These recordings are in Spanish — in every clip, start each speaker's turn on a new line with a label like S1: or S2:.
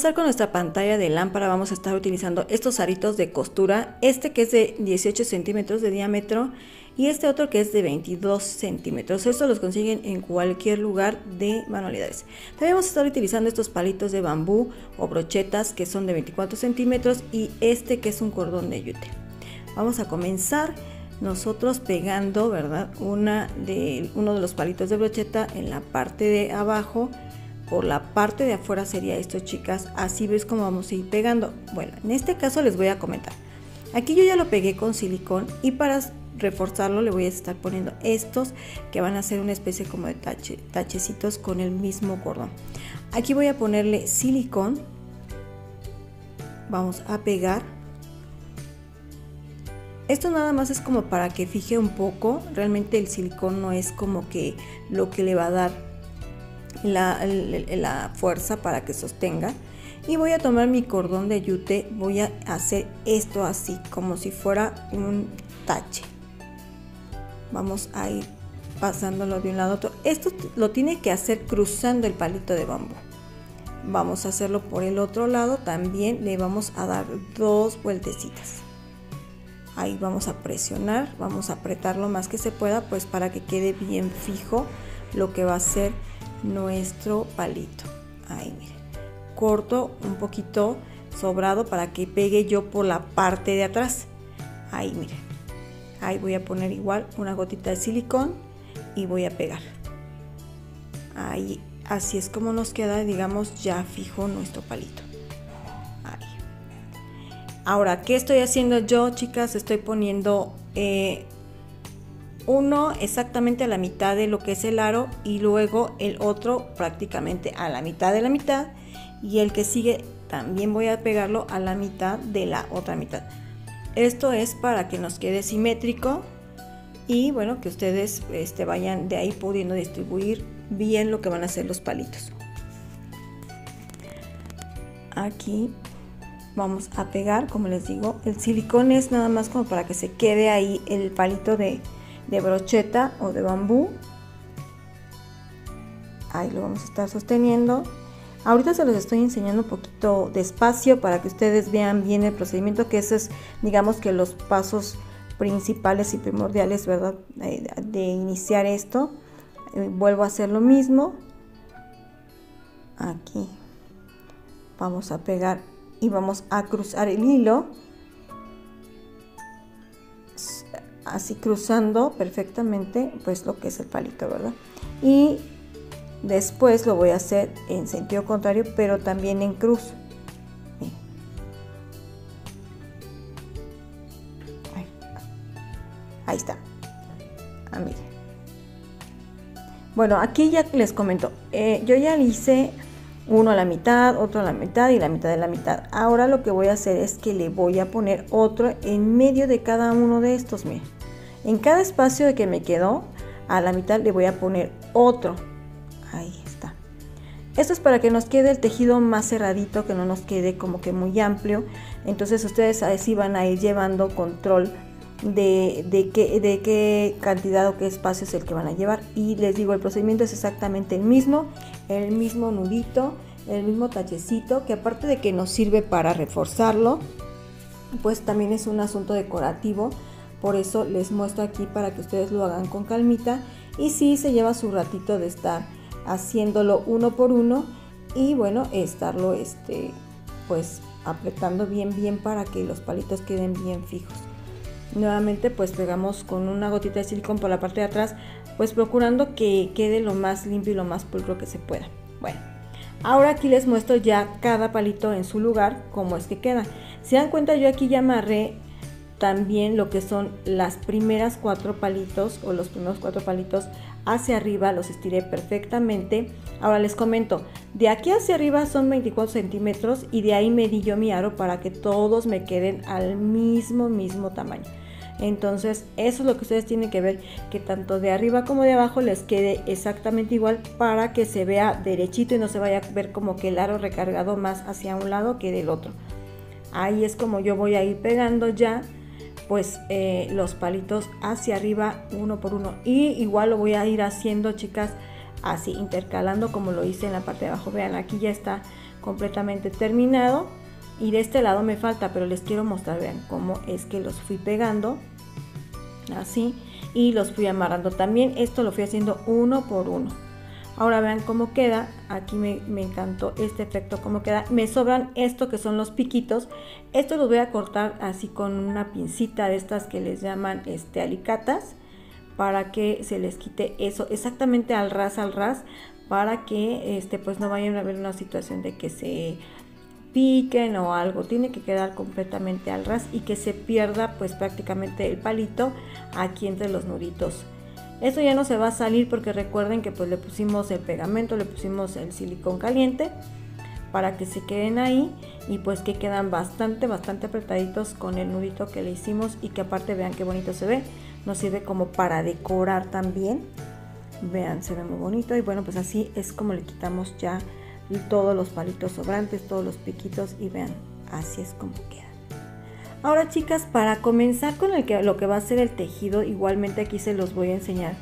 S1: Comenzar con nuestra pantalla de lámpara vamos a estar utilizando estos aritos de costura, este que es de 18 centímetros de diámetro y este otro que es de 22 centímetros. Estos los consiguen en cualquier lugar de manualidades. También vamos a estar utilizando estos palitos de bambú o brochetas que son de 24 centímetros y este que es un cordón de yute. Vamos a comenzar nosotros pegando, ¿verdad? Uno de los palitos de brocheta en la parte de abajo por la parte de afuera sería esto chicas así ves cómo vamos a ir pegando. Bueno en este caso les voy a comentar. Aquí yo ya lo pegué con silicón y para reforzarlo le voy a estar poniendo estos que van a ser una especie como de tache, tachecitos con el mismo cordón. Aquí voy a ponerle silicón. Vamos a pegar. Esto nada más es como para que fije un poco. Realmente el silicón no es como que lo que le va a dar la, fuerza para que sostenga. Y voy a tomar mi cordón de yute voy a hacer esto así como si fuera un tache. Vamos a ir pasándolo de un lado a otro. Esto lo tiene que hacer cruzando el palito de bambú. Vamos a hacerlo por el otro lado también le vamos a dar dos vueltecitas. Ahí vamos a presionar vamos a apretar lo más que se pueda pues para que quede bien fijo lo que va a ser nuestro palito. Ahí. Corto un poquito sobrado para que pegue yo por la parte de atrás. Ahí, miren. Ahí voy a poner igual una gotita de silicón y voy a pegar. Ahí, así es como nos queda, digamos, ya fijo nuestro palito. Ahí. Ahora, ¿qué estoy haciendo yo, chicas? Estoy poniendo eh, uno exactamente a la mitad de lo que es el aro y luego el otro prácticamente a la mitad de la mitad y el que sigue también voy a pegarlo a la mitad de la otra mitad. Esto es para que nos quede simétrico y bueno que ustedes este, vayan de ahí pudiendo distribuir bien lo que van a hacer los palitos. Aquí vamos a pegar como les digo el silicón es nada más como para que se quede ahí el palito de, de brocheta o de bambú. Ahí lo vamos a estar sosteniendo. Ahorita se los estoy enseñando un poquito despacio para que ustedes vean bien el procedimiento, que eso es, digamos que los pasos principales y primordiales, ¿verdad? De, iniciar esto. Eh, vuelvo a hacer lo mismo. Aquí. Vamos a pegar y vamos a cruzar el hilo así cruzando perfectamente pues lo que es el palito, ¿verdad? Y después lo voy a hacer en sentido contrario, pero también en cruz. Ahí, está. Ah, bueno, aquí ya les comento. Eh, yo ya hice uno a la mitad, otro a la mitad y la mitad de la mitad. Ahora lo que voy a hacer es que le voy a poner otro en medio de cada uno de estos, miren. En cada espacio de que me quedó, a la mitad le voy a poner otro. Ahí está. Esto es para que nos quede el tejido más cerradito, que no nos quede como que muy amplio. Entonces ustedes así van a ir llevando control de, de, qué, de qué cantidad o qué espacio es el que van a llevar. Y les digo, el procedimiento es exactamente el mismo, el mismo nudito, el mismo tachecito, que aparte de que nos sirve para reforzarlo, pues también es un asunto decorativo. Por eso les muestro aquí para que ustedes lo hagan con calmita. Y sí se lleva su ratito de estar haciéndolo uno por uno y bueno, estarlo este, pues apretando bien bien para que los palitos queden bien fijos. Nuevamente pues pegamos con una gotita de silicón por la parte de atrás, pues procurando que quede lo más limpio y lo más pulcro que se pueda. Bueno, ahora aquí les muestro ya cada palito en su lugar, cómo es que queda. Si dan cuenta yo aquí ya amarré también lo que son las primeras cuatro palitos o los primeros cuatro palitos hacia arriba, los estiré perfectamente. Ahora les comento, de aquí hacia arriba son 24 centímetros y de ahí medí yo mi aro para que todos me queden al mismo, mismo tamaño. Entonces, eso es lo que ustedes tienen que ver, que tanto de arriba como de abajo les quede exactamente igual para que se vea derechito y no se vaya a ver como que el aro recargado más hacia un lado que del otro. Ahí es como yo voy a ir pegando ya pues eh, los palitos hacia arriba uno por uno y igual lo voy a ir haciendo chicas así intercalando como lo hice en la parte de abajo vean aquí ya está completamente terminado y de este lado me falta, pero les quiero mostrar, vean cómo es que los fui pegando así y los fui amarrando también. Esto lo fui haciendo uno por uno. Ahora vean cómo queda. Aquí me, encantó este efecto, cómo queda. Me sobran esto que son los piquitos. Esto los voy a cortar así con una pincita de estas que les llaman este, alicatas para que se les quite eso exactamente al ras al ras para que este pues no vayan a haber una situación de que se piquen o algo, tiene que quedar completamente al ras y que se pierda pues prácticamente el palito aquí entre los nuditos. Eso ya no se va a salir porque recuerden que pues le pusimos el pegamento, le pusimos el silicón caliente para que se queden ahí y pues que quedan bastante bastante apretaditos con el nudito que le hicimos y que aparte vean qué bonito se ve nos sirve como para decorar también vean se ve muy bonito y bueno pues así es como le quitamos ya todos los palitos sobrantes, todos los piquitos y vean, así es como queda. Ahora chicas, para comenzar con lo que va a ser el tejido, igualmente aquí se los voy a enseñar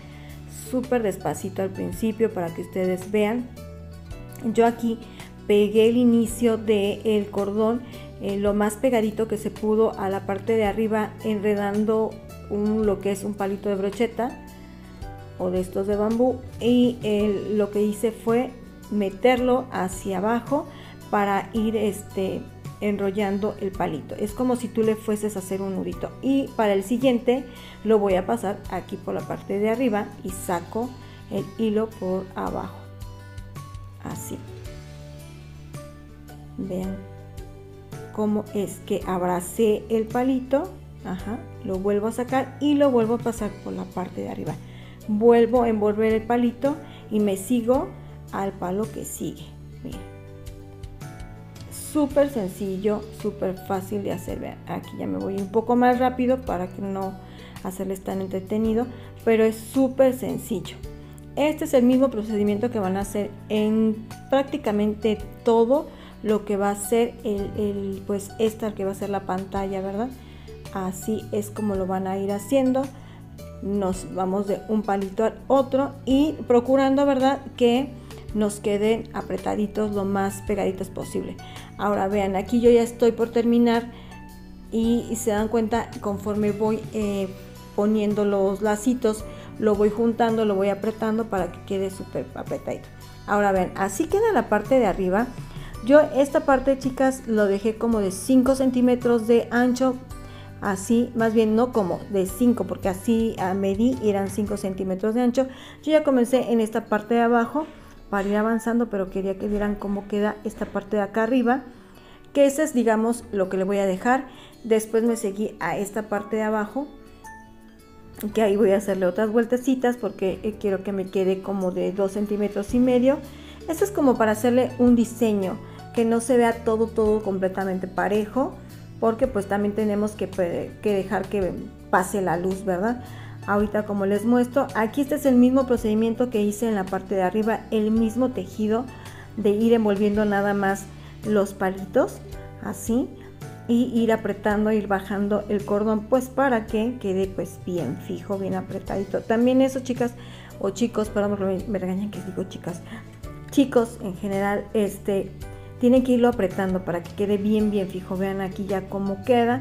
S1: súper despacito al principio para que ustedes vean. Yo aquí pegué el inicio del el cordón eh, lo más pegadito que se pudo a la parte de arriba enredando un, lo que es un palito de brocheta o de estos de bambú y lo que hice fue meterlo hacia abajo para ir este enrollando el palito. Es como si tú le fueses a hacer un nudito. Y para el siguiente lo voy a pasar aquí por la parte de arriba y saco el hilo por abajo. Así. Vean cómo es que abracé el palito. Ajá, lo vuelvo a sacar y lo vuelvo a pasar por la parte de arriba. Vuelvo a envolver el palito y me sigo al palo que sigue. Súper sencillo, súper fácil de hacer. Vean, aquí ya me voy un poco más rápido para que no hacerles tan entretenido, pero es súper sencillo. Este es el mismo procedimiento que van a hacer en prácticamente todo lo que va a ser el, el pues esta que va a ser la pantalla, ¿verdad? Así es como lo van a ir haciendo. Nos vamos de un palito al otro y procurando, ¿verdad? Que nos queden apretaditos lo más pegaditos posible. Ahora vean, aquí yo ya estoy por terminar y, se dan cuenta conforme voy eh, poniendo los lacitos, lo voy juntando, lo voy apretando para que quede súper apretadito. Ahora vean, así queda la parte de arriba. Yo esta parte, chicas, lo dejé como de 5 centímetros de ancho. Así, más bien no como de 5, porque así medí eran 5 centímetros de ancho. Yo ya comencé en esta parte de abajo para ir avanzando, pero quería que vieran cómo queda esta parte de acá arriba, que ese es digamos lo que le voy a dejar. Después me seguí a esta parte de abajo, que ahí voy a hacerle otras vueltecitas porque eh, quiero que me quede como de 2 centímetros y medio. Esto es como para hacerle un diseño, que no se vea todo, todo completamente parejo, porque pues también tenemos que, que dejar que pase la luz, ¿verdad? Ahorita como les muestro aquí este es el mismo procedimiento que hice en la parte de arriba el mismo tejido de ir envolviendo nada más los palitos así y ir apretando ir bajando el cordón pues para que quede pues bien fijo bien apretadito. También eso chicas o chicos perdón me regañan que digo chicas chicos en general este tienen que irlo apretando para que quede bien bien fijo. Vean aquí ya cómo queda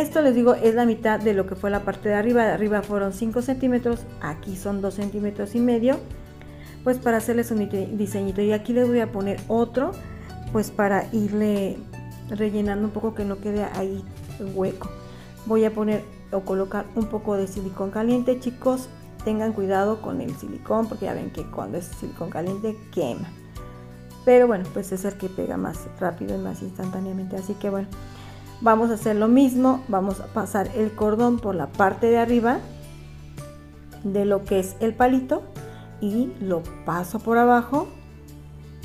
S1: esto les digo es la mitad de lo que fue la parte de arriba. De arriba fueron 5 centímetros, aquí son 2 centímetros y medio. Pues para hacerles un diseñito. Y aquí les voy a poner otro, pues para irle rellenando un poco que no quede ahí hueco. Voy a poner o colocar un poco de silicón caliente, chicos. Tengan cuidado con el silicón porque ya ven que cuando es silicón caliente quema. Pero bueno, pues es el que pega más rápido y más instantáneamente. Así que bueno, Vamos a hacer lo mismo, vamos a pasar el cordón por la parte de arriba de lo que es el palito y lo paso por abajo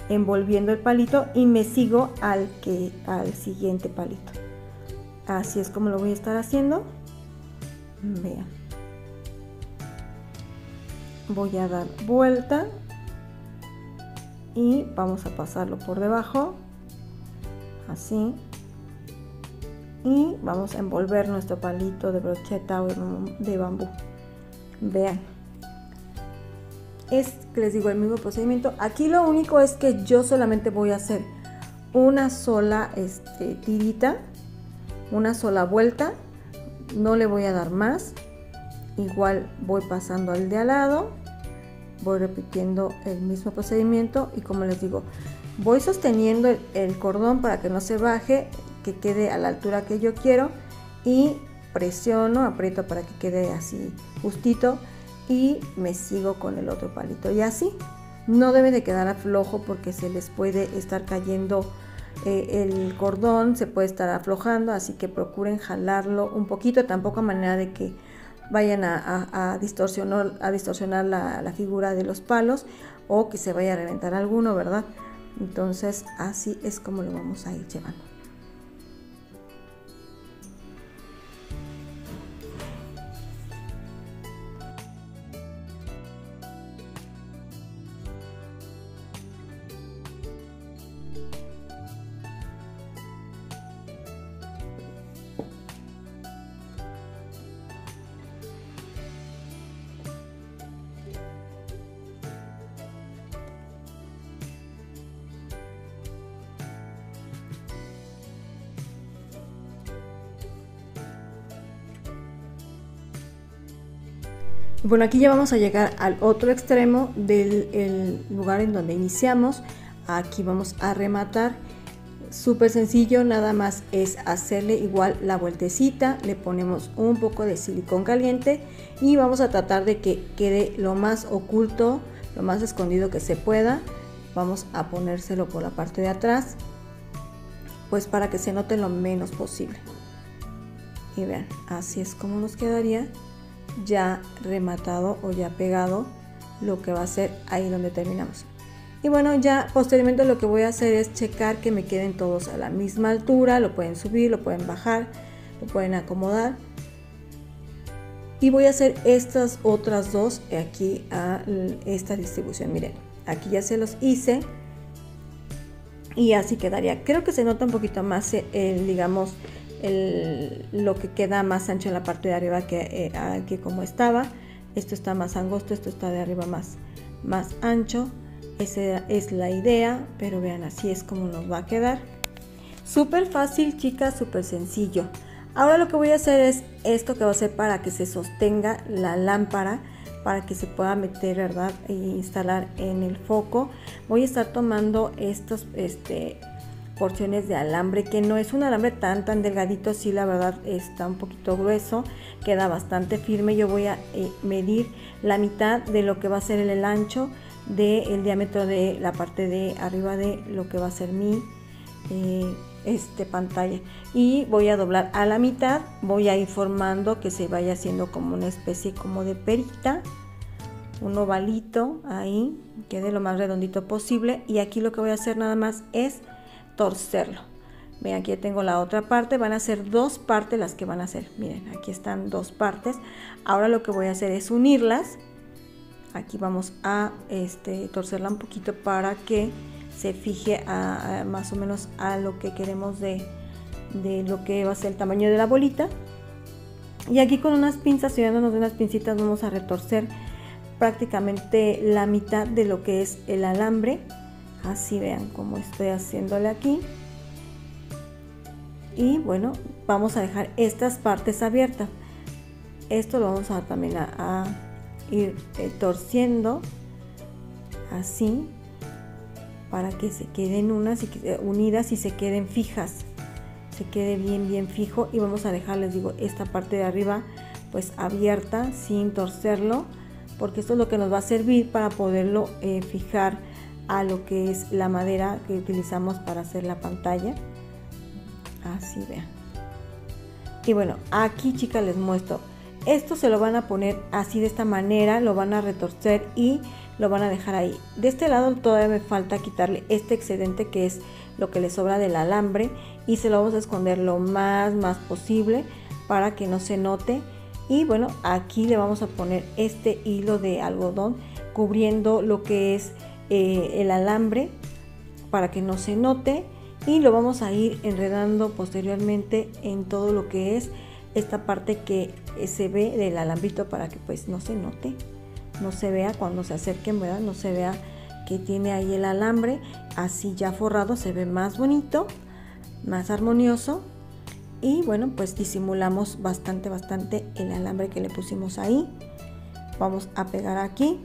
S1: envolviendo el palito y me sigo al que al siguiente palito. Así es como lo voy a estar haciendo. Vean. Voy a dar vuelta y vamos a pasarlo por debajo así y vamos a envolver nuestro palito de brocheta o de bambú. Vean. Es les digo el mismo procedimiento. Aquí lo único es que yo solamente voy a hacer una sola este, tirita, una sola vuelta, no le voy a dar más, igual voy pasando al de al lado, voy repitiendo el mismo procedimiento. Y como les digo, voy sosteniendo el, el cordón para que no se baje, que quede a la altura que yo quiero y presiono, aprieto para que quede así justito y me sigo con el otro palito y así no debe de quedar aflojo porque se les puede estar cayendo eh, el cordón, se puede estar aflojando, así que procuren jalarlo un poquito, tampoco a manera de que vayan a, distorsionar, a distorsionar la, la figura de los palos o que se vaya a reventar alguno, ¿verdad? Entonces así es como lo vamos a ir llevando. Bueno, aquí ya vamos a llegar al otro extremo del lugar en donde iniciamos. Aquí vamos a rematar. Súper sencillo, nada más es hacerle igual la vueltecita. Le ponemos un poco de silicón caliente y vamos a tratar de que quede lo más oculto, lo más escondido que se pueda. Vamos a ponérselo por la parte de atrás, pues para que se note lo menos posible. Y vean, así es como nos quedaría ya rematado o ya pegado lo que va a ser ahí donde terminamos. Y bueno, ya posteriormente lo que voy a hacer es checar que me queden todos a la misma altura, lo pueden subir, lo pueden bajar, lo pueden acomodar. Y voy a hacer estas otras dos aquí a esta distribución. Miren, aquí ya se los hice y así quedaría. Creo que se nota un poquito más el, digamos, lo que queda más ancho en la parte de arriba que, eh, como estaba. Esto está más angosto, esto está de arriba más, más ancho. Esa es la idea, pero vean, así es como nos va a quedar. Súper fácil, chicas, súper sencillo. Ahora lo que voy a hacer es esto que va a ser para que se sostenga la lámpara, para que se pueda meter, ¿verdad? E instalar en el foco. Voy a estar tomando estos, este, porciones de alambre, que no es un alambre tan tan delgadito, sí la verdad está un poquito grueso, queda bastante firme. Yo voy a eh, medir la mitad de lo que va a ser el, ancho del diámetro de la parte de arriba de lo que va a ser mi eh, este pantalla y voy a doblar a la mitad voy a ir formando que se vaya haciendo como una especie como de perita un ovalito ahí quede lo más redondito posible y aquí lo que voy a hacer nada más es torcerlo. Ven, aquí tengo la otra parte, van a ser dos partes las que van a hacer. Miren, aquí están dos partes. Ahora lo que voy a hacer es unirlas. Aquí vamos a este, torcerla un poquito para que se fije a, más o menos a lo que queremos de, de lo que va a ser el tamaño de la bolita. Y aquí con unas pinzas, ayudándonos de unas pincitas, vamos a retorcer prácticamente la mitad de lo que es el alambre así vean como estoy haciéndole aquí. Y bueno vamos a dejar estas partes abiertas. Esto lo vamos a también a, ir eh, torciendo así para que se queden unas y eh, unidas y se queden fijas. Se quede bien bien fijo. Y vamos a dejar les digo esta parte de arriba pues abierta sin torcerlo porque esto es lo que nos va a servir para poderlo eh, fijar a lo que es la madera que utilizamos para hacer la pantalla. Así vean. Y bueno, aquí chicas les muestro. Esto se lo van a poner así de esta manera, lo van a retorcer y lo van a dejar ahí. De este lado todavía me falta quitarle este excedente que es lo que le sobra del alambre y se lo vamos a esconder lo más más posible para que no se note. Y bueno, aquí le vamos a poner este hilo de algodón cubriendo lo que es eh, el alambre para que no se note y lo vamos a ir enredando posteriormente en todo lo que es esta parte que se ve del alambrito para que pues no se note, no se vea cuando se acerquen, ¿verdad? No se vea que tiene ahí el alambre, así ya forrado se ve más bonito, más armonioso y bueno pues disimulamos bastante bastante el alambre que le pusimos ahí vamos a pegar aquí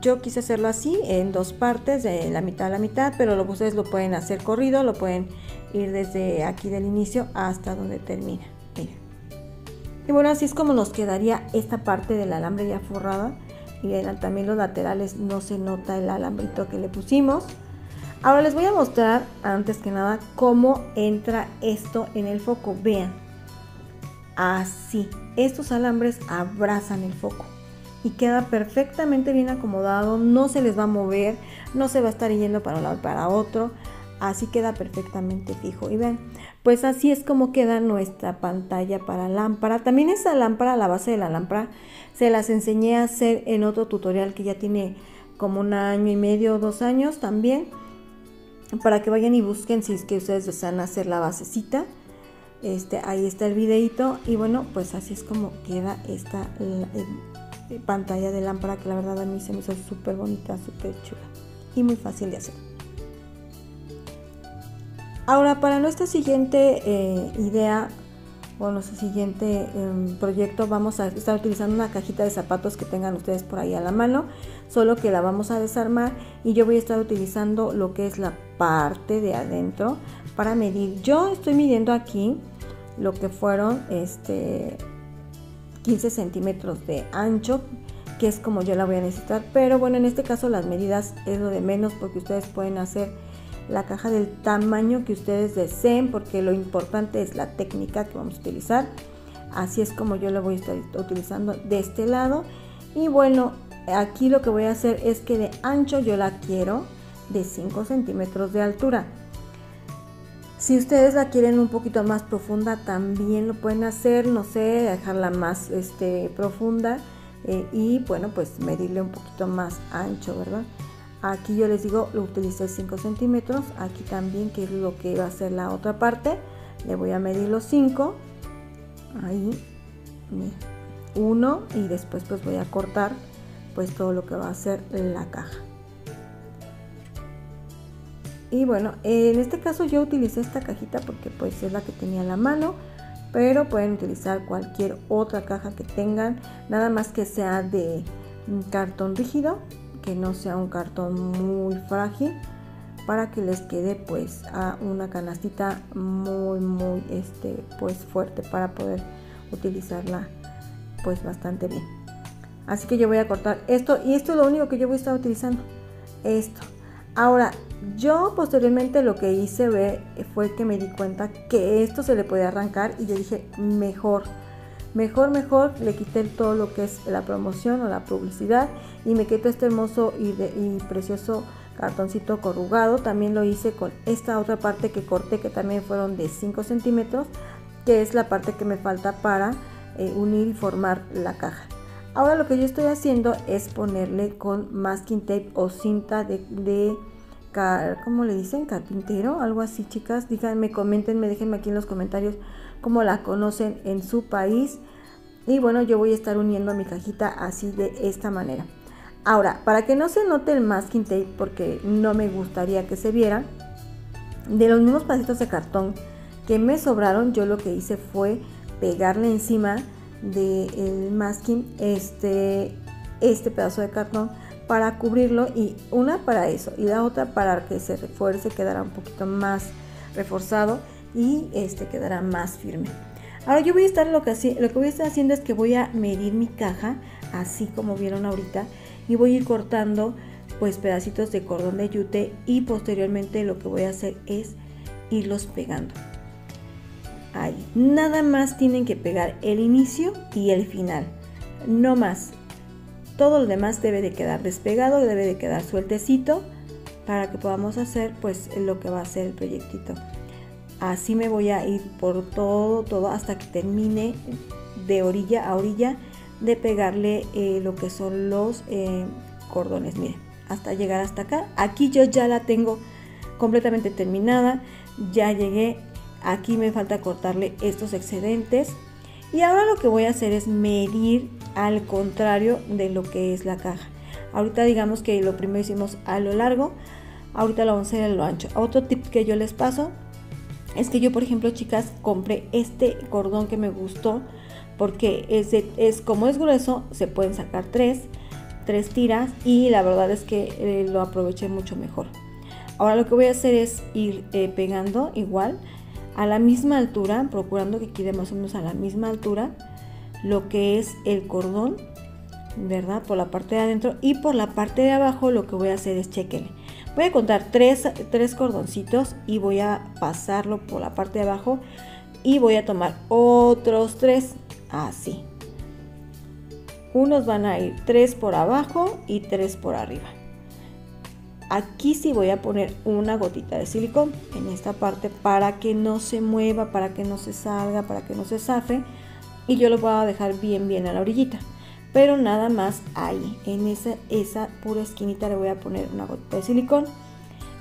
S1: yo quise hacerlo así en dos partes de la mitad a la mitad pero lo, ustedes lo pueden hacer corrido lo pueden ir desde aquí del inicio hasta donde termina. Miren. y bueno así es como nos quedaría esta parte del alambre ya forrada. Y también los laterales no se nota el alambrito que le pusimos. Ahora les voy a mostrar antes que nada cómo entra esto en el foco. Vean, así, estos alambres abrazan el foco y queda perfectamente bien acomodado, no se les va a mover, no se va a estar yendo para un lado y para otro, así queda perfectamente fijo. Y ven, pues así es como queda nuestra pantalla para lámpara. También esa lámpara, la base de la lámpara, se las enseñé a hacer en otro tutorial que ya tiene como un año y medio o dos años también para que vayan y busquen si es que ustedes desean hacer la basecita. Este, ahí está el videito y bueno, pues así es como queda esta pantalla de lámpara que la verdad a mí se me hizo súper bonita, súper chula y muy fácil de hacer. Ahora para nuestra siguiente eh, idea o nuestro siguiente em, proyecto vamos a estar utilizando una cajita de zapatos que tengan ustedes por ahí a la mano, solo que la vamos a desarmar y yo voy a estar utilizando lo que es la parte de adentro para medir. Yo estoy midiendo aquí lo que fueron este 15 centímetros de ancho que es como yo la voy a necesitar. Pero bueno en este caso las medidas es lo de menos porque ustedes pueden hacer la caja del tamaño que ustedes deseen porque lo importante es la técnica que vamos a utilizar. Así es como yo lo voy a estar utilizando de este lado. Y bueno aquí lo que voy a hacer es que de ancho yo la quiero de 5 centímetros de altura si ustedes la quieren un poquito más profunda también lo pueden hacer no sé dejarla más este, profunda eh, y bueno pues medirle un poquito más ancho verdad aquí yo les digo lo utilicé 5 centímetros aquí también que es lo que va a ser la otra parte le voy a medir los 5 ahí uno y después pues voy a cortar pues todo lo que va a ser la caja y bueno en este caso yo utilicé esta cajita porque pues es la que tenía en la mano pero pueden utilizar cualquier otra caja que tengan nada más que sea de cartón rígido que no sea un cartón muy frágil para que les quede pues a una canastita muy muy este pues fuerte para poder utilizarla pues bastante bien. Así que yo voy a cortar esto y esto es lo único que yo voy a estar utilizando esto. Ahora yo posteriormente lo que hice fue que me di cuenta que esto se le podía arrancar y yo dije mejor Mejor, mejor, le quité todo lo que es la promoción o la publicidad y me quito este hermoso y, precioso cartoncito corrugado. También lo hice con esta otra parte que corté que también fueron de 5 centímetros, que es la parte que me falta para eh, unir y formar la caja. Ahora lo que yo estoy haciendo es ponerle con masking tape o cinta de ¿cómo le dicen? Carpintero, algo así, chicas. Díganme, coméntenme, déjenme aquí en los comentarios cómo la conocen en su país. Y bueno, yo voy a estar uniendo mi cajita así de esta manera. Ahora, para que no se note el masking tape, porque no me gustaría que se viera, de los mismos pasitos de cartón que me sobraron, yo lo que hice fue pegarle encima del masking este, este pedazo de cartón para cubrirlo y una para eso y la otra para que se refuerce, quedará un poquito más reforzado y este quedará más firme. Ahora yo voy a estar lo que, lo que voy a estar haciendo es que voy a medir mi caja, así como vieron ahorita, y voy a ir cortando pues pedacitos de cordón de yute y posteriormente lo que voy a hacer es irlos pegando. Ahí, nada más tienen que pegar el inicio y el final, no más. Todo lo demás debe de quedar despegado, debe de quedar sueltecito para que podamos hacer pues lo que va a ser el proyectito. Así me voy a ir por todo, todo hasta que termine de orilla a orilla de pegarle eh, lo que son los eh, cordones. Miren, hasta llegar hasta acá. Aquí yo ya la tengo completamente terminada. Ya llegué. Aquí me falta cortarle estos excedentes. Y ahora lo que voy a hacer es medir al contrario de lo que es la caja. Ahorita digamos que lo primero hicimos a lo largo, ahorita lo vamos a hacer a lo ancho. Otro tip que yo les paso es que yo, por ejemplo, chicas, compré este cordón que me gustó porque es, es como es grueso, se pueden sacar tres, tres tiras y la verdad es que eh, lo aproveché mucho mejor. Ahora lo que voy a hacer es ir eh, pegando igual a la misma altura, procurando que quede más o menos a la misma altura lo que es el cordón, ¿verdad? Por la parte de adentro y por la parte de abajo lo que voy a hacer es chequenle. Voy a contar tres, tres cordoncitos y voy a pasarlo por la parte de abajo y voy a tomar otros tres, así. Unos van a ir tres por abajo y tres por arriba. Aquí sí voy a poner una gotita de silicón en esta parte para que no se mueva, para que no se salga, para que no se zafe. Y yo lo voy a dejar bien, bien a la orillita. Pero nada más ahí, en esa, esa pura esquinita le voy a poner una gotita de silicón.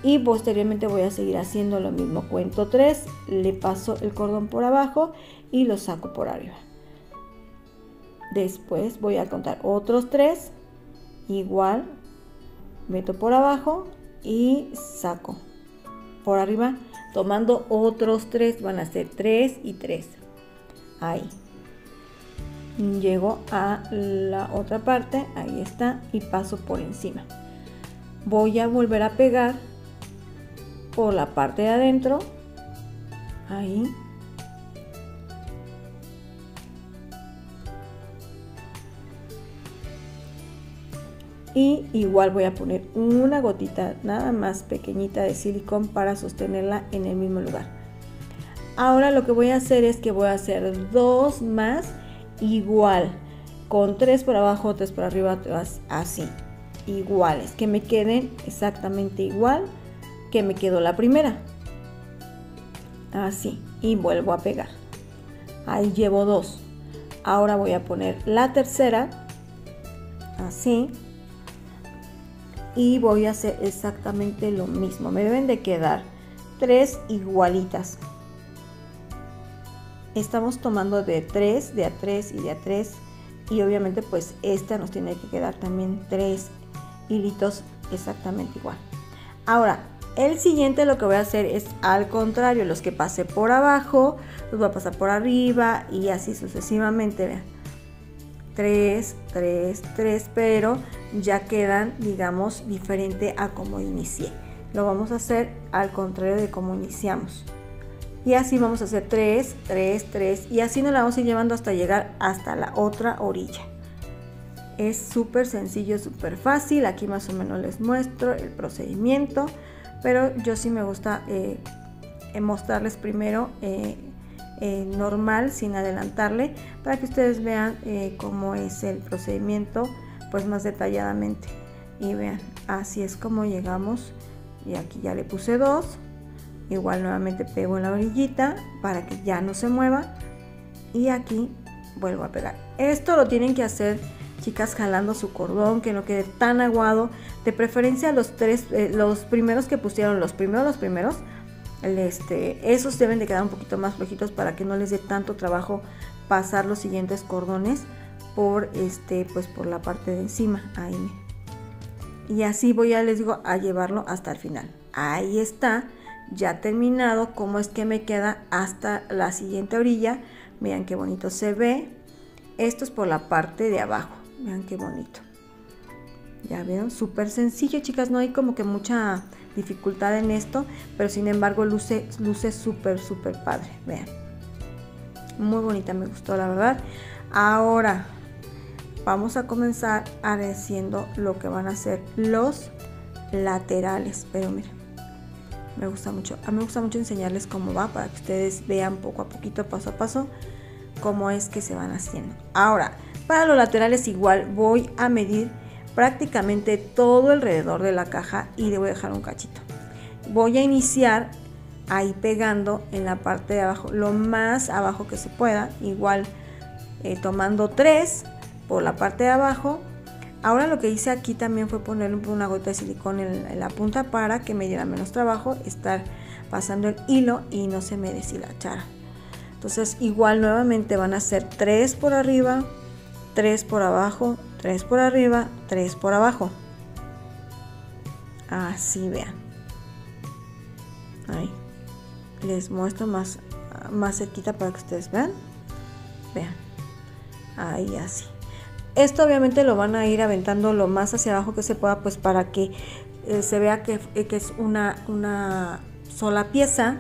S1: Y posteriormente voy a seguir haciendo lo mismo. Cuento tres, le paso el cordón por abajo y lo saco por arriba. Después voy a contar otros tres, igual meto por abajo y saco por arriba tomando otros tres van a ser tres y tres ahí llego a la otra parte ahí está y paso por encima. Voy a volver a pegar por la parte de adentro ahí. Y igual voy a poner una gotita nada más pequeñita de silicón para sostenerla en el mismo lugar. Ahora lo que voy a hacer es que voy a hacer dos más igual. Con tres por abajo tres por arriba así. Iguales. Que me queden exactamente igual que me quedó la primera. Así. Y vuelvo a pegar. Ahí llevo dos. Ahora voy a poner la tercera. Así. Y voy a hacer exactamente lo mismo. Me deben de quedar tres igualitas. Estamos tomando de 3, de a 3 y de a 3 y obviamente pues esta nos tiene que quedar también tres hilitos exactamente igual. Ahora, el siguiente lo que voy a hacer es al contrario, los que pasé por abajo, los voy a pasar por arriba y así sucesivamente, vean. 3, 3, 3, pero ya quedan, digamos, diferente a como inicié. Lo vamos a hacer al contrario de como iniciamos. Y así vamos a hacer 3, 3, 3 y así nos la vamos a ir llevando hasta llegar hasta la otra orilla. Es súper sencillo, súper fácil. Aquí más o menos les muestro el procedimiento, pero yo sí me gusta eh, mostrarles primero eh, eh, normal sin adelantarle para que ustedes vean eh, cómo es el procedimiento pues más detalladamente. Y vean así es como llegamos. Y aquí ya le puse dos igual nuevamente pego en la orillita para que ya no se mueva. Y aquí vuelvo a pegar. Esto lo tienen que hacer chicas jalando su cordón que no quede tan aguado. De preferencia los tres eh, los primeros que pusieron los primeros los primeros este, esos deben de quedar un poquito más flojitos para que no les dé tanto trabajo pasar los siguientes cordones por este pues por la parte de encima. Ahí. Y así voy a les digo a llevarlo hasta el final. Ahí está ya terminado como es que me queda hasta la siguiente orilla vean qué bonito se ve esto es por la parte de abajo vean qué bonito ya vieron súper sencillo chicas no hay como que mucha dificultad en esto, pero sin embargo luce luce súper, súper padre. Vean. Muy bonita, me gustó la verdad. Ahora vamos a comenzar haciendo lo que van a ser los laterales. Pero miren, me gusta mucho. A mí me gusta mucho enseñarles cómo va para que ustedes vean poco a poquito, paso a paso, cómo es que se van haciendo. Ahora, para los laterales igual voy a medir prácticamente todo alrededor de la caja y le voy a dejar un cachito. Voy a iniciar ahí pegando en la parte de abajo, lo más abajo que se pueda, igual eh, tomando tres por la parte de abajo. Ahora lo que hice aquí también fue poner una gota de silicón en, la punta para que me diera menos trabajo estar pasando el hilo y no se me deshilachara. Entonces igual nuevamente van a ser tres por arriba, tres por abajo, 3 por arriba, 3 por abajo. Así vean. Ahí. Les muestro más, más cerquita para que ustedes vean. Vean. Ahí así. Esto obviamente lo van a ir aventando lo más hacia abajo que se pueda, pues para que eh, se vea que, que es una, una sola pieza,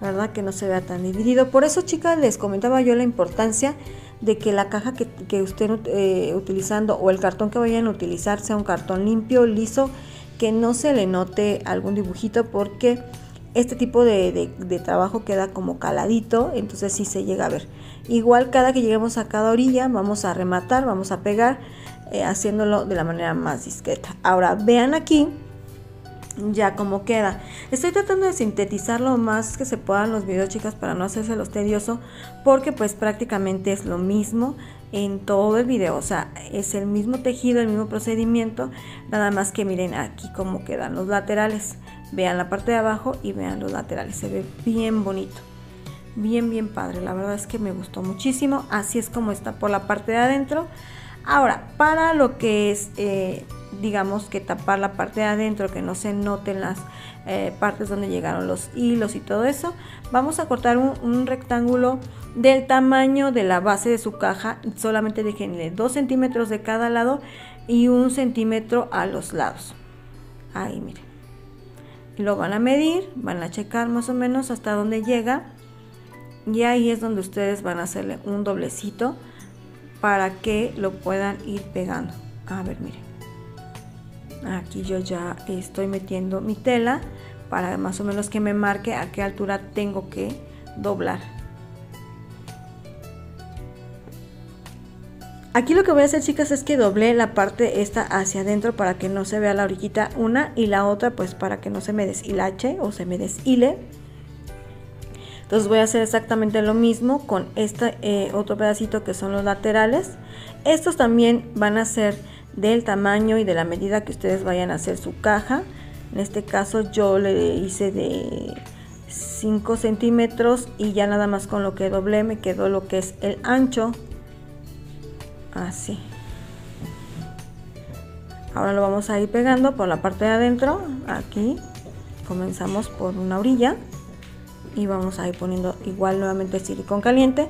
S1: ¿verdad? Que no se vea tan dividido. Por eso, chicas, les comentaba yo la importancia de que la caja que, que estén eh, utilizando o el cartón que vayan a utilizar sea un cartón limpio, liso, que no se le note algún dibujito porque este tipo de, trabajo queda como caladito, entonces sí se llega a ver. Igual cada que lleguemos a cada orilla vamos a rematar, vamos a pegar, eh, haciéndolo de la manera más discreta. Ahora vean aquí ya como queda. Estoy tratando de sintetizar lo más que se puedan los videos, chicas, para no hacerse los tedioso, porque pues prácticamente es lo mismo en todo el video, o sea, es el mismo tejido, el mismo procedimiento, nada más que miren aquí cómo quedan los laterales. Vean la parte de abajo y vean los laterales, se ve bien bonito. Bien, bien padre, la verdad es que me gustó muchísimo. Así es como está por la parte de adentro. Ahora, para lo que es eh, digamos que tapar la parte de adentro, que no se noten las eh, partes donde llegaron los hilos y todo eso, vamos a cortar un, rectángulo del tamaño de la base de su caja, solamente déjenle 2 centímetros de cada lado y un centímetro a los lados. Ahí miren. Lo van a medir, van a checar más o menos hasta donde llega y ahí es donde ustedes van a hacerle un doblecito para que lo puedan ir pegando. A ver, miren aquí yo ya estoy metiendo mi tela para más o menos que me marque a qué altura tengo que doblar Aquí lo que voy a hacer chicas es que doblé la parte esta hacia adentro para que no se vea la orillita una y la otra pues para que no se me deshilache o se me deshile. Entonces voy a hacer exactamente lo mismo con este eh, otro pedacito que son los laterales. Estos también van a ser del tamaño y de la medida que ustedes vayan a hacer su caja. En este caso yo le hice de 5 centímetros y ya nada más con lo que doblé me quedó lo que es el ancho. Así. Ahora lo vamos a ir pegando por la parte de adentro. Aquí comenzamos por una orilla y vamos a ir poniendo igual nuevamente silicón caliente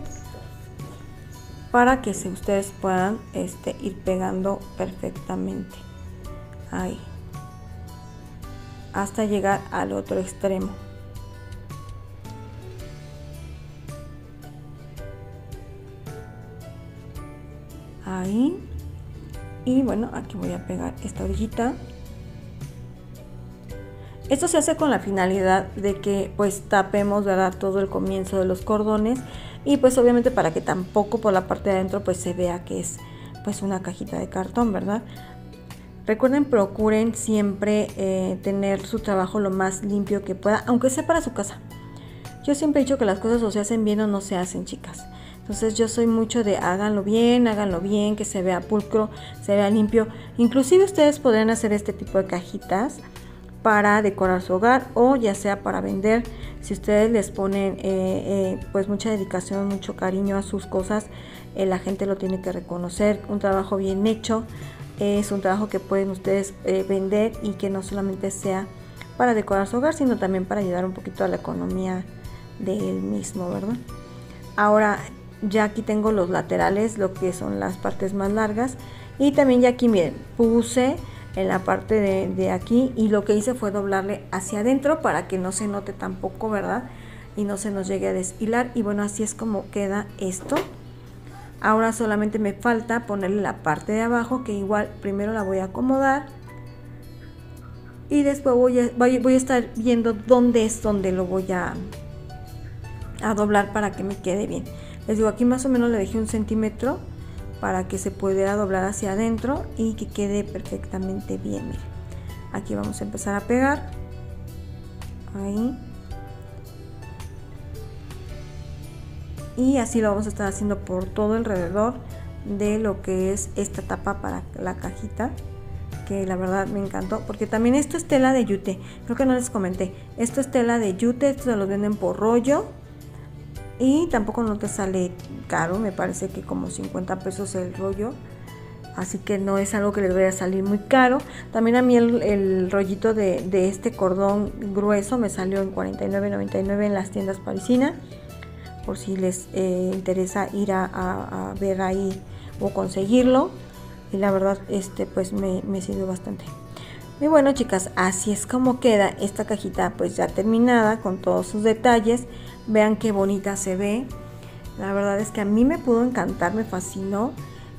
S1: para que ustedes puedan este, ir pegando perfectamente ahí hasta llegar al otro extremo ahí y bueno aquí voy a pegar esta orillita esto se hace con la finalidad de que pues tapemos ¿verdad? todo el comienzo de los cordones y pues obviamente para que tampoco por la parte de adentro pues se vea que es pues una cajita de cartón, ¿verdad? Recuerden, procuren siempre eh, tener su trabajo lo más limpio que pueda, aunque sea para su casa. Yo siempre he dicho que las cosas o se hacen bien o no se hacen, chicas. Entonces yo soy mucho de háganlo bien, háganlo bien, que se vea pulcro, se vea limpio. Inclusive ustedes podrían hacer este tipo de cajitas para decorar su hogar o ya sea para vender. Si ustedes les ponen eh, eh, pues mucha dedicación, mucho cariño a sus cosas, eh, la gente lo tiene que reconocer. Un trabajo bien hecho es un trabajo que pueden ustedes vender y que no solamente sea para decorar su hogar, sino también para ayudar un poquito a la economía del mismo, ¿verdad? Ahora ya aquí tengo los laterales, lo que son las partes más largas y también ya aquí miren, puse en la parte de, aquí y lo que hice fue doblarle hacia adentro para que no se note tampoco, ¿verdad? Y no se nos llegue a deshilar y bueno, así es como queda esto. Ahora solamente me falta ponerle la parte de abajo que igual primero la voy a acomodar y después voy a, voy, a estar viendo dónde es donde lo voy a, a doblar para que me quede bien. Les digo, aquí más o menos le dejé un centímetro para que se pudiera doblar hacia adentro y que quede perfectamente bien. Aquí vamos a empezar a pegar. Ahí. Y así lo vamos a estar haciendo por todo alrededor de lo que es esta tapa para la cajita que la verdad me encantó porque también esto es tela de yute creo que no les comenté esto es tela de yute esto se lo venden por rollo y tampoco no te sale caro, me parece que como 50 pesos el rollo. así que no es algo que les vaya a salir muy caro. También a mí el, rollito de, este cordón grueso me salió en 49.99 en las tiendas parisinas, por si les eh, interesa ir a, ver ahí o conseguirlo. Y la verdad, este pues me, me sirvió bastante. Y bueno chicas, así es como queda esta cajita pues ya terminada con todos sus detalles. Vean qué bonita se ve. La verdad es que a mí me pudo encantar, me fascinó.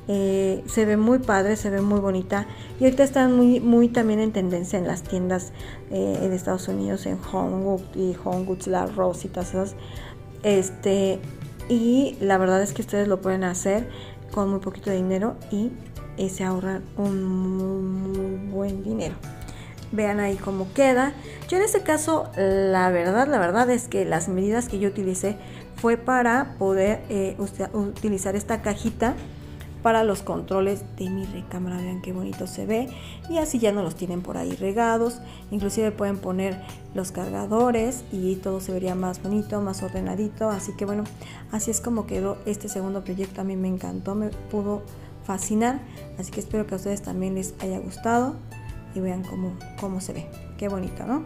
S1: Eh, se ve muy padre, se ve muy bonita. Y ahorita están muy, muy también en tendencia en las tiendas eh, en Estados Unidos, en Homewood y Homewoods, La Rose y todas esas. Este, y la verdad es que ustedes lo pueden hacer con muy poquito dinero y se ahorran un buen dinero. Vean ahí cómo queda. Yo en este caso, la verdad, la verdad es que las medidas que yo utilicé fue para poder eh, utilizar esta cajita para los controles de mi recámara. Vean qué bonito se ve. Y así ya no los tienen por ahí regados. Inclusive pueden poner los cargadores y todo se vería más bonito, más ordenadito. Así que bueno, así es como quedó este segundo proyecto. A mí me encantó, me pudo fascinar. Así que espero que a ustedes también les haya gustado y vean cómo, cómo se ve. Qué bonito, ¿no?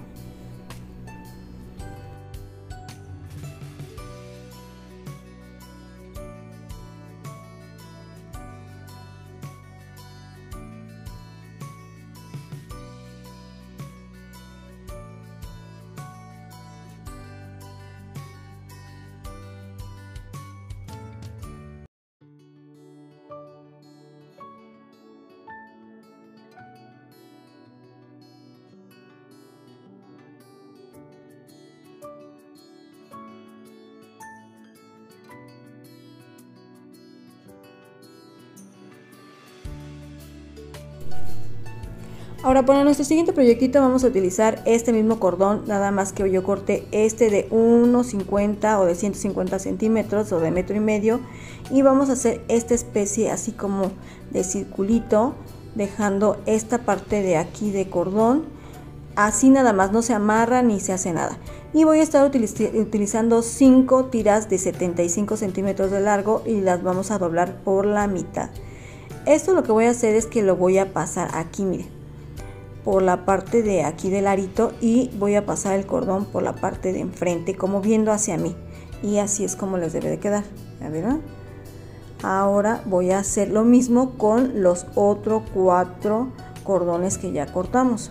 S1: Ahora para nuestro siguiente proyectito vamos a utilizar este mismo cordón, nada más que yo corté este de 1,50 o de 150 centímetros o de metro y medio y vamos a hacer esta especie así como de circulito dejando esta parte de aquí de cordón. Así nada más no se amarra ni se hace nada. Y voy a estar utilizando 5 tiras de 75 centímetros de largo y las vamos a doblar por la mitad. Esto lo que voy a hacer es que lo voy a pasar aquí miren por la parte de aquí del arito y voy a pasar el cordón por la parte de enfrente como viendo hacia mí. Y así es como les debe de quedar ahora voy a hacer lo mismo con los otros cuatro cordones que ya cortamos.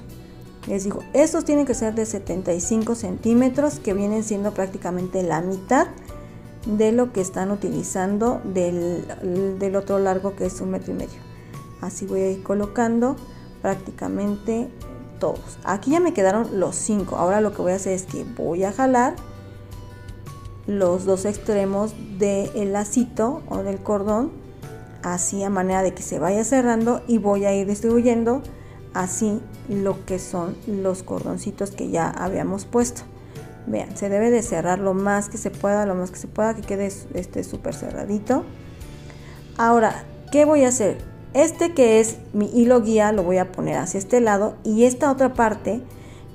S1: Les digo estos tienen que ser de 75 centímetros que vienen siendo prácticamente la mitad de lo que están utilizando del, del otro largo que es un metro y medio. Así voy a ir colocando prácticamente todos. Aquí ya me quedaron los cinco. Ahora lo que voy a hacer es que voy a jalar los dos extremos del lacito o del cordón así a manera de que se vaya cerrando y voy a ir distribuyendo así lo que son los cordoncitos que ya habíamos puesto vean se debe de cerrar lo más que se pueda lo más que se pueda que quede este súper cerradito ahora qué voy a hacer este que es mi hilo guía lo voy a poner hacia este lado y esta otra parte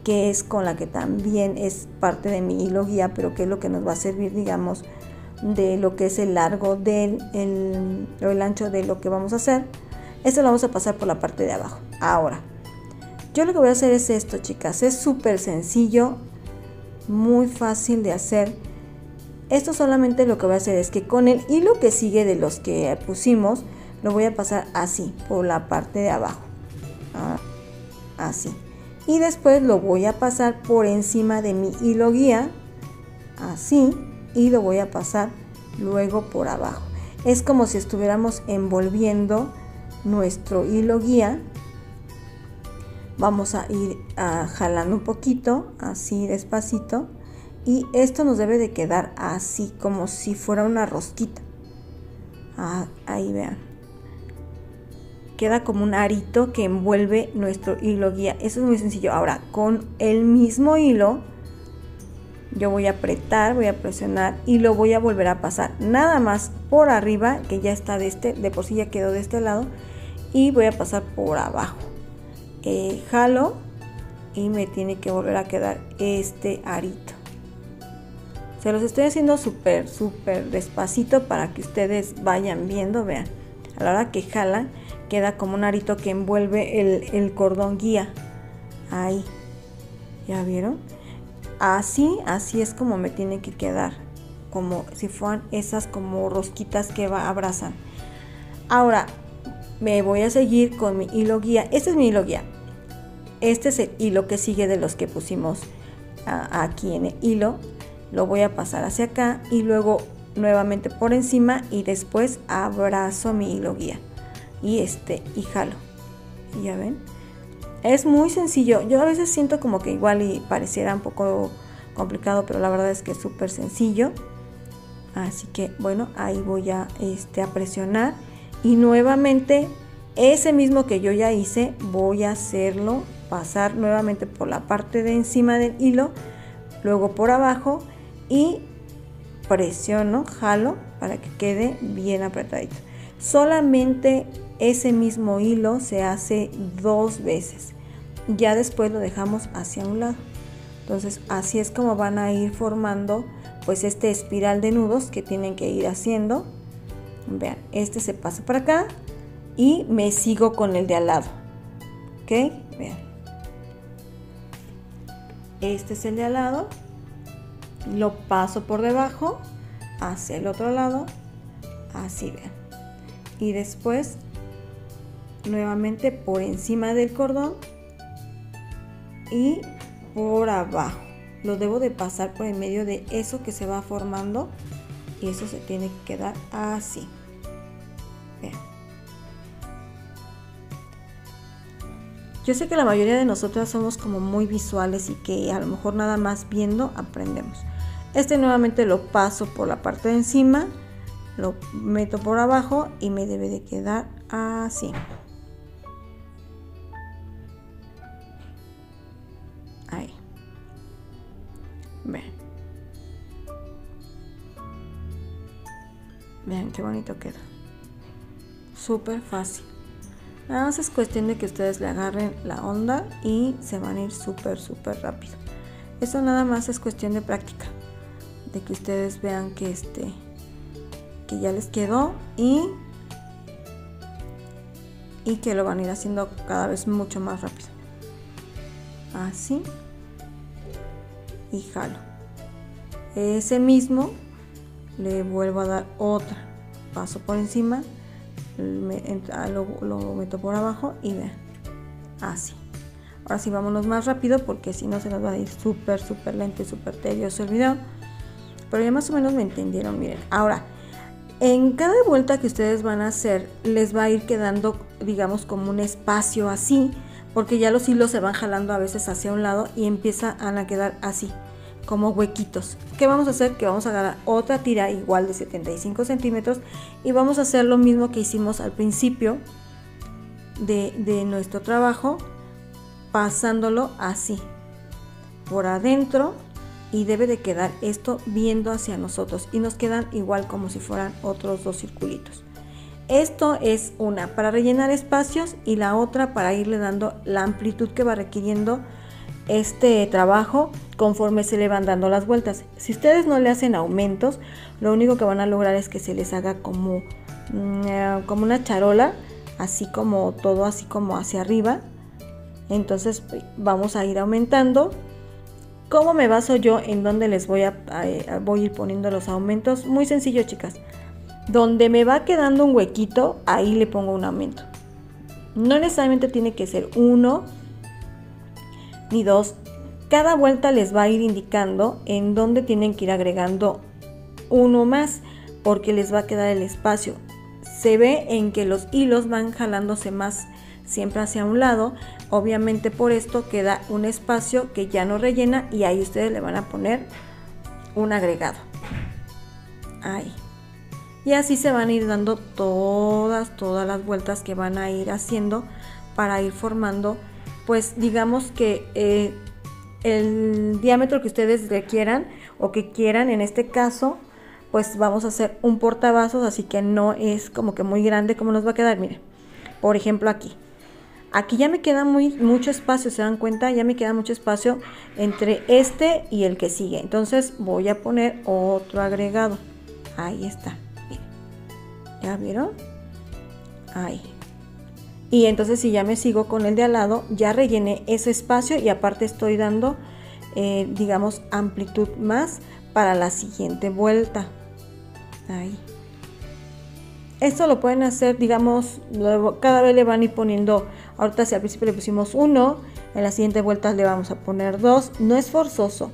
S1: que es con la que también es parte de mi hilo guía, pero que es lo que nos va a servir, digamos, de lo que es el largo del el, o el ancho de lo que vamos a hacer. Esto lo vamos a pasar por la parte de abajo. Ahora, yo lo que voy a hacer es esto, chicas. Es súper sencillo, muy fácil de hacer. Esto solamente lo que voy a hacer es que con el hilo que sigue de los que pusimos, lo voy a pasar así por la parte de abajo. Ah, así. Y después lo voy a pasar por encima de mi hilo guía así y lo voy a pasar luego por abajo. Es como si estuviéramos envolviendo nuestro hilo guía. Vamos a ir ah, jalando un poquito así despacito y esto nos debe de quedar así como si fuera una rosquita. Ah, ahí vean queda como un arito que envuelve nuestro hilo guía. Eso es muy sencillo. Ahora, con el mismo hilo, yo voy a apretar, voy a presionar y lo voy a volver a pasar. Nada más por arriba, que ya está de este, de por sí ya quedó de este lado. Y voy a pasar por abajo. Eh, jalo y me tiene que volver a quedar este arito. Se los estoy haciendo súper, súper despacito para que ustedes vayan viendo, vean. A la hora que jalan, queda como un arito que envuelve el, el cordón guía. Ahí. ¿Ya vieron? Así, así es como me tiene que quedar. Como si fueran esas como rosquitas que va, abrazan. Ahora, me voy a seguir con mi hilo guía. Este es mi hilo guía. Este es el hilo que sigue de los que pusimos aquí en el hilo. Lo voy a pasar hacia acá y luego nuevamente por encima y después abrazo mi hilo guía. Y este, y jalo. ¿Ya ven? Es muy sencillo. Yo a veces siento como que igual y pareciera un poco complicado, pero la verdad es que es súper sencillo. Así que bueno, ahí voy a, este, a presionar y nuevamente ese mismo que yo ya hice voy a hacerlo pasar nuevamente por la parte de encima del hilo luego por abajo y presiono jalo para que quede bien apretadito solamente ese mismo hilo se hace dos veces ya después lo dejamos hacia un lado entonces así es como van a ir formando pues este espiral de nudos que tienen que ir haciendo Vean, este se pasa para acá y me sigo con el de al lado. ¿Ok? Vean. Este es el de al lado. Lo paso por debajo hacia el otro lado. Así vean. Y después nuevamente por encima del cordón y por abajo. Lo debo de pasar por en medio de eso que se va formando y eso se tiene que quedar así. Yo sé que la mayoría de nosotras somos como muy visuales y que a lo mejor nada más viendo aprendemos. Este nuevamente lo paso por la parte de encima, lo meto por abajo y me debe de quedar así. Vean. Vean qué bonito queda. Súper fácil. Nada más es cuestión de que ustedes le agarren la onda y se van a ir súper, súper rápido. Eso nada más es cuestión de práctica. De que ustedes vean que este que ya les quedó y y que lo van a ir haciendo cada vez mucho más rápido. Así. Y jalo. Ese mismo le vuelvo a dar otra. Paso por encima Ah, lo, meto por abajo y vean, así. Ahora sí, vámonos más rápido porque si no se nos va a ir súper, súper lento y súper tedioso el video. Pero ya más o menos me entendieron, miren. Ahora, en cada vuelta que ustedes van a hacer, les va a ir quedando, digamos, como un espacio así, porque ya los hilos se van jalando a veces hacia un lado y empiezan a quedar así como huequitos. ¿Qué vamos a hacer? Que vamos a agarrar otra tira igual de 75 centímetros y vamos a hacer lo mismo que hicimos al principio de, de nuestro trabajo, pasándolo así, por adentro y debe de quedar esto viendo hacia nosotros y nos quedan igual como si fueran otros dos circulitos. Esto es una para rellenar espacios y la otra para irle dando la amplitud que va requiriendo este trabajo conforme se le van dando las vueltas. Si ustedes no le hacen aumentos, lo único que van a lograr es que se les haga como, mm, eh, como una charola, así como todo así como hacia arriba. Entonces vamos a ir aumentando. ¿Cómo me baso yo en donde les voy a, voy a ir poniendo los aumentos? Muy sencillo, chicas. Donde me va quedando un huequito, ahí le pongo un aumento. No necesariamente tiene que ser uno ni dos. Cada vuelta les va a ir indicando en dónde tienen que ir agregando uno más porque les va a quedar el espacio. Se ve en que los hilos van jalándose más siempre hacia un lado. Obviamente por esto queda un espacio que ya no rellena y ahí ustedes le van a poner un agregado. Ahí. Y así se van a ir dando todas, todas las vueltas que van a ir haciendo para ir formando pues digamos que eh, el diámetro que ustedes requieran o que quieran, en este caso, pues vamos a hacer un portavasos, así que no es como que muy grande como nos va a quedar. Miren, por ejemplo aquí. Aquí ya me queda muy, mucho espacio, ¿se dan cuenta? Ya me queda mucho espacio entre este y el que sigue. Entonces voy a poner otro agregado. Ahí está. ¿Ya vieron? Ahí. y entonces si ya me sigo con el de al lado, ya rellené ese espacio y aparte estoy dando, eh, digamos, amplitud más para la siguiente vuelta. Ahí. Esto lo pueden hacer, digamos, cada vez le van a ir poniendo, ahorita si al principio le pusimos uno, en la siguiente vuelta le vamos a poner dos. No es forzoso,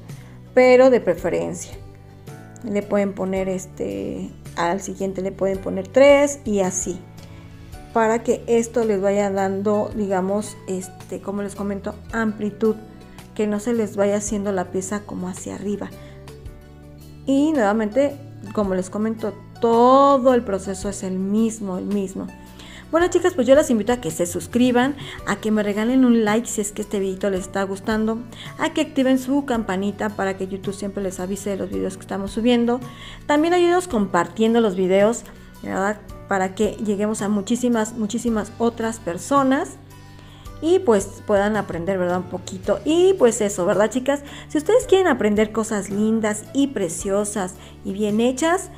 S1: pero de preferencia. Le pueden poner este, al siguiente le pueden poner tres y así para que esto les vaya dando, digamos, este, como les comento, amplitud, que no se les vaya haciendo la pieza como hacia arriba. Y nuevamente, como les comento, todo el proceso es el mismo, el mismo. Bueno chicas, pues yo las invito a que se suscriban, a que me regalen un like si es que este video les está gustando, a que activen su campanita para que YouTube siempre les avise de los videos que estamos subiendo. También ayúdenos compartiendo los videos, ¿verdad? para que lleguemos a muchísimas, muchísimas otras personas y pues puedan aprender, ¿verdad? Un poquito. Y pues eso, ¿verdad, chicas? Si ustedes quieren aprender cosas lindas y preciosas y bien hechas,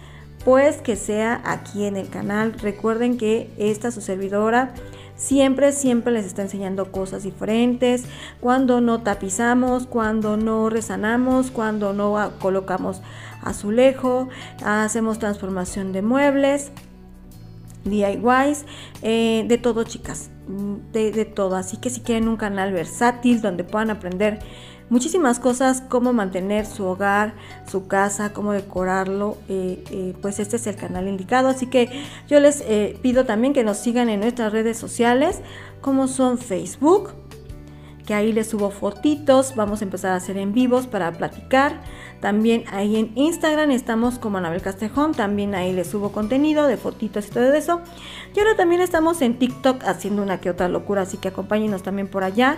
S1: pues que sea aquí en el canal. Recuerden que esta su servidora siempre, siempre les está enseñando cosas diferentes. Cuando no tapizamos, cuando no resanamos, cuando no colocamos azulejo, hacemos transformación de muebles. DIYs, eh, de todo chicas, de, de, todo. Así que si quieren un canal versátil donde puedan aprender muchísimas cosas, cómo mantener su hogar, su casa, cómo decorarlo, eh, eh, pues este es el canal indicado. Así que yo les pido también que nos sigan en nuestras redes sociales, como son Facebook, que ahí les subo fotitos, vamos a empezar a hacer en vivos para platicar. También ahí en Instagram estamos como Anabel Castejón, también ahí les subo contenido de fotitos y todo eso. Y ahora también estamos en TikTok haciendo una que otra locura, así que acompáñenos también por allá.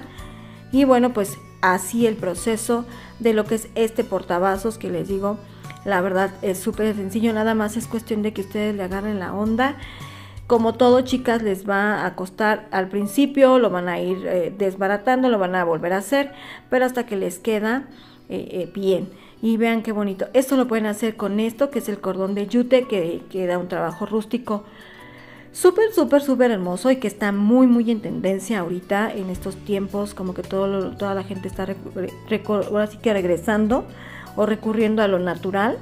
S1: Y bueno, pues así el proceso de lo que es este portavasos que les digo, la verdad es súper sencillo, nada más es cuestión de que ustedes le agarren la onda como todo, chicas, les va a costar al principio, lo van a ir eh, desbaratando, lo van a volver a hacer, pero hasta que les queda eh, eh, bien. Y vean qué bonito. Esto lo pueden hacer con esto, que es el cordón de yute, que, da un trabajo rústico súper, súper, súper hermoso y que está muy, muy en tendencia ahorita en estos tiempos, como que todo toda la gente está ahora sí que regresando o recurriendo a lo natural.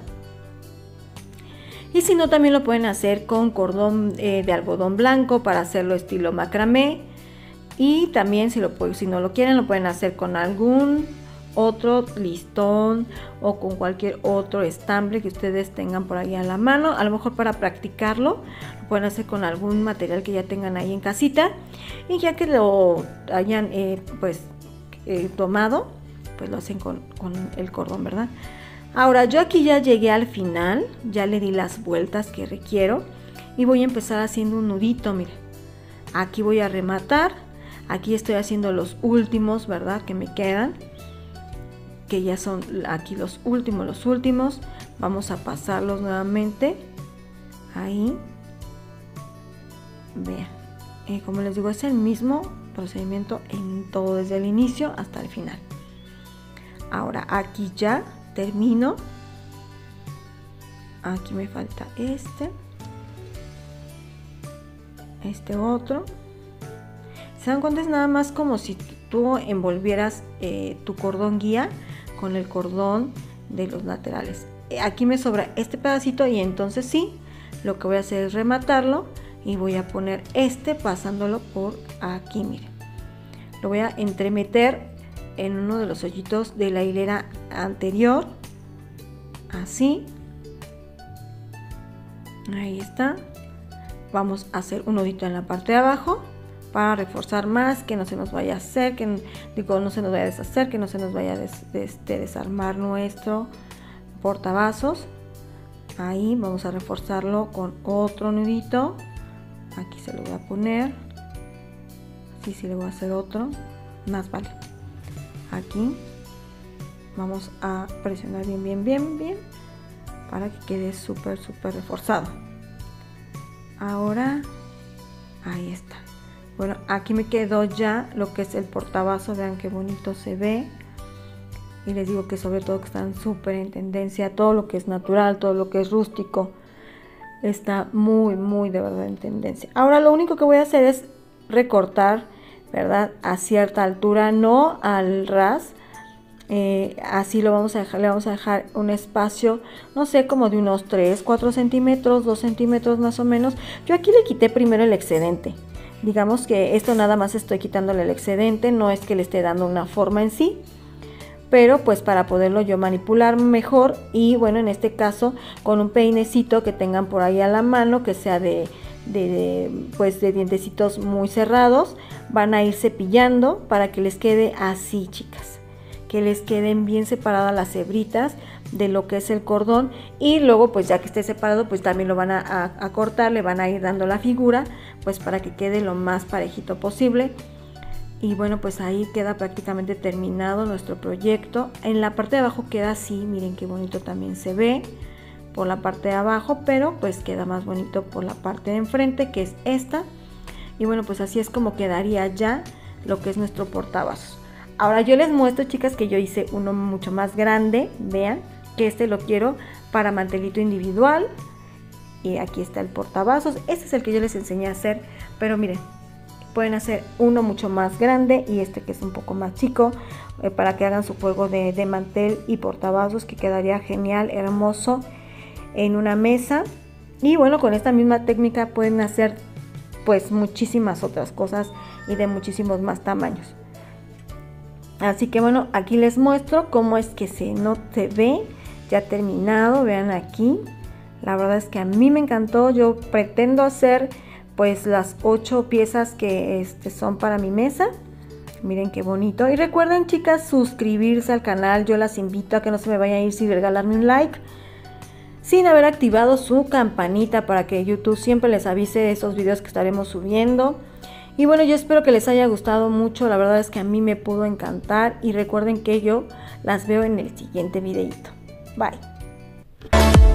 S1: Y si no, también lo pueden hacer con cordón eh, de algodón blanco para hacerlo estilo macramé. Y también si, lo, si no lo quieren, lo pueden hacer con algún otro listón o con cualquier otro estambre que ustedes tengan por ahí a la mano. A lo mejor para practicarlo, lo pueden hacer con algún material que ya tengan ahí en casita. Y ya que lo hayan eh, pues eh, tomado, pues lo hacen con, con el cordón, ¿verdad? Ahora yo aquí ya llegué al final, ya le di las vueltas que requiero y voy a empezar haciendo un nudito, mire. Aquí voy a rematar, aquí estoy haciendo los últimos, ¿verdad? Que me quedan, que ya son aquí los últimos, los últimos. Vamos a pasarlos nuevamente, ahí. Vean, eh, como les digo, es el mismo procedimiento en todo, desde el inicio hasta el final. Ahora aquí ya termino aquí me falta este este otro se dan cuenta es nada más como si tú envolvieras eh, tu cordón guía con el cordón de los laterales. Eh, aquí me sobra este pedacito y entonces sí lo que voy a hacer es rematarlo y voy a poner este pasándolo por aquí miren. Lo voy a entremeter en uno de los hoyitos de la hilera anterior así. Ahí está. Vamos a hacer un nudito en la parte de abajo para reforzar más que no se nos vaya a hacer que digo no se nos vaya a deshacer que no se nos vaya a este, desarmar nuestro portavasos. Ahí vamos a reforzarlo con otro nudito. Aquí se lo voy a poner. Así sí le voy a hacer otro. Más vale. Aquí vamos a presionar bien bien bien bien para que quede súper súper reforzado. Ahora ahí está bueno aquí me quedó ya lo que es el portavasos vean qué bonito se ve y les digo que sobre todo que están súper en tendencia todo lo que es natural todo lo que es rústico está muy muy de verdad en tendencia ahora lo único que voy a hacer es recortar, ¿verdad? A cierta altura, no al ras. Eh, así lo vamos a dejar, le vamos a dejar un espacio, no sé, como de unos 3, 4 centímetros, 2 centímetros más o menos. Yo aquí le quité primero el excedente. Digamos que esto nada más estoy quitándole el excedente, no es que le esté dando una forma en sí, pero pues para poderlo yo manipular mejor y bueno, en este caso con un peinecito que tengan por ahí a la mano, que sea de, de, pues de dientecitos muy cerrados, van a ir cepillando para que les quede así, chicas. Que les queden bien separadas las hebritas de lo que es el cordón y luego pues ya que esté separado pues también lo van a cortar, le van a ir dando la figura pues para que quede lo más parejito posible. Y bueno pues ahí queda prácticamente terminado nuestro proyecto. En la parte de abajo queda así miren qué bonito también se ve por la parte de abajo pero pues queda más bonito por la parte de enfrente que es esta. Y bueno pues así es como quedaría ya lo que es nuestro portavasos. Ahora yo les muestro chicas que yo hice uno mucho más grande. Vean que este lo quiero para mantelito individual aquí está el portavasos. Este es el que yo les enseñé a hacer pero miren pueden hacer uno mucho más grande y este que es un poco más chico eh, para que hagan su juego de, de, mantel y portavasos que quedaría genial, hermoso en una mesa. Y bueno con esta misma técnica pueden hacer pues muchísimas otras cosas y de muchísimos más tamaños. Así que bueno aquí les muestro cómo es que se no se ve. Ya terminado vean aquí la verdad es que a mí me encantó yo pretendo hacer pues las ocho piezas que este, son para mi mesa. Miren qué bonito. Y recuerden chicas suscribirse al canal. Yo las invito a que no se me vaya a ir sin regalarme un like. Sin haber activado su campanita para que YouTube siempre les avise de esos videos que estaremos subiendo. Y bueno, yo espero que les haya gustado mucho. La verdad es que a mí me pudo encantar. Y recuerden que yo las veo en el siguiente videito. Bye.